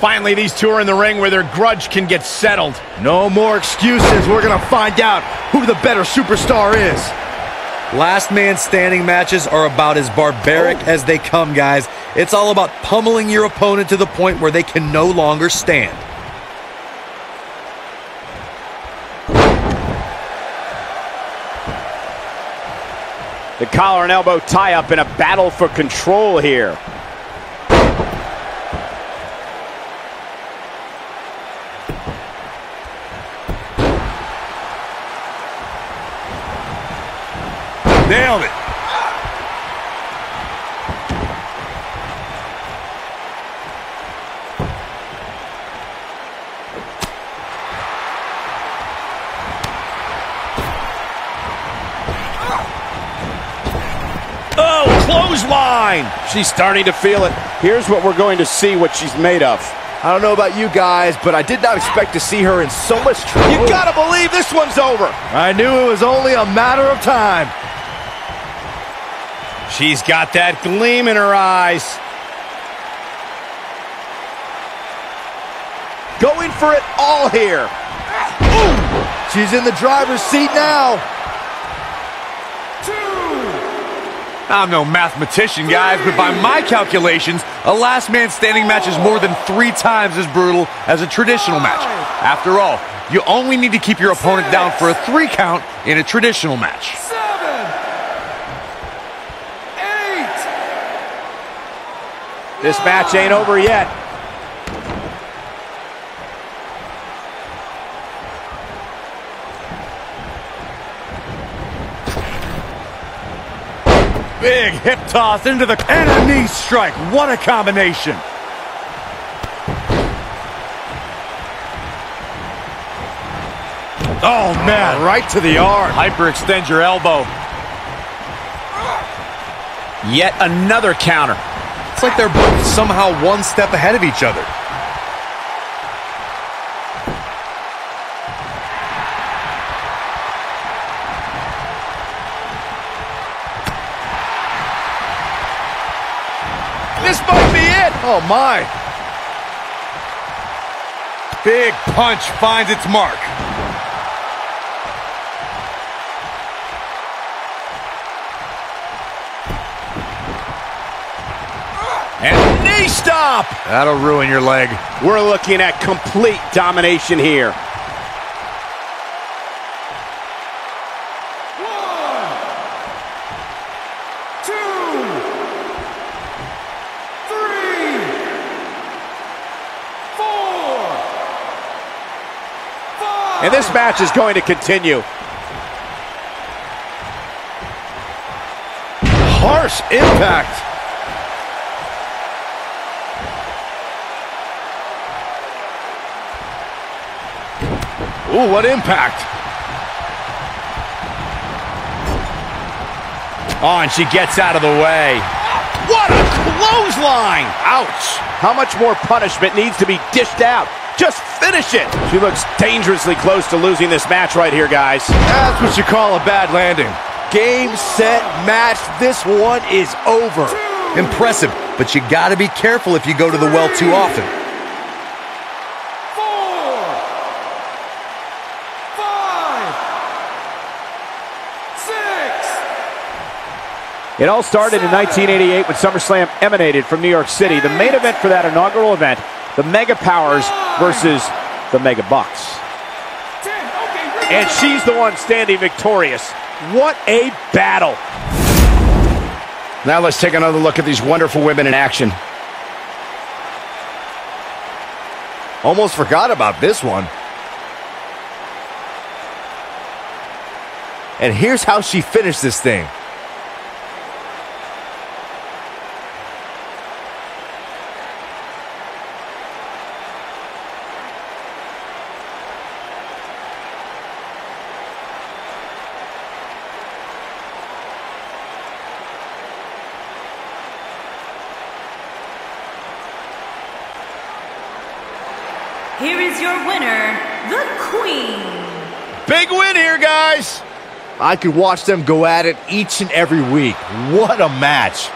Finally, these two are in the ring where their grudge can get settled. No more excuses. We're going to find out who the better superstar is. Last man standing matches are about as barbaric oh. as they come, guys. It's all about pummeling your opponent to the point where they can no longer stand. The collar and elbow tie up in a battle for control here. Nailed it. Oh, clothesline. She's starting to feel it. Here's what we're going to see what she's made of. I don't know about you guys, but I did not expect to see her in so much trouble. You gotta believe this one's over. I knew it was only a matter of time. She's got that gleam in her eyes. Going for it all here. Ooh. She's in the driver's seat now. I'm no mathematician, guys, but by my calculations, a last man standing match is more than three times as brutal as a traditional match. After all, you only need to keep your opponent down for a three count in a traditional match. This match ain't over yet. Big hip toss into the and a knee strike. What a combination. Oh, man, right to the arm. Hyperextend your elbow. Yet another counter. It's like they're both somehow one step ahead of each other. This might be it. Oh, my. Big punch finds its mark. And knee stop! That'll ruin your leg. We're looking at complete domination here. One, two, three, four, five. And this match is going to continue. Harsh impact. Ooh, what impact. Oh, and she gets out of the way. What a clothesline! Ouch! How much more punishment needs to be dished out? Just finish it! She looks dangerously close to losing this match right here, guys. That's what you call a bad landing. Game, set, match. This one is over. Impressive, but you gotta be careful if you go to the well too often. It all started in 1988 when SummerSlam emanated from New York City. The main event for that inaugural event, the Mega Powers versus the Mega Bucks. And she's the one standing victorious. What a battle. Now let's take another look at these wonderful women in action. Almost forgot about this one. And here's how she finished this thing. Here is your winner, the Queen. Big win here, guys. I could watch them go at it each and every week. What a match.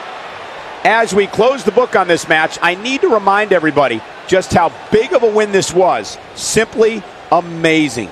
As we close the book on this match, I need to remind everybody just how big of a win this was. Simply amazing.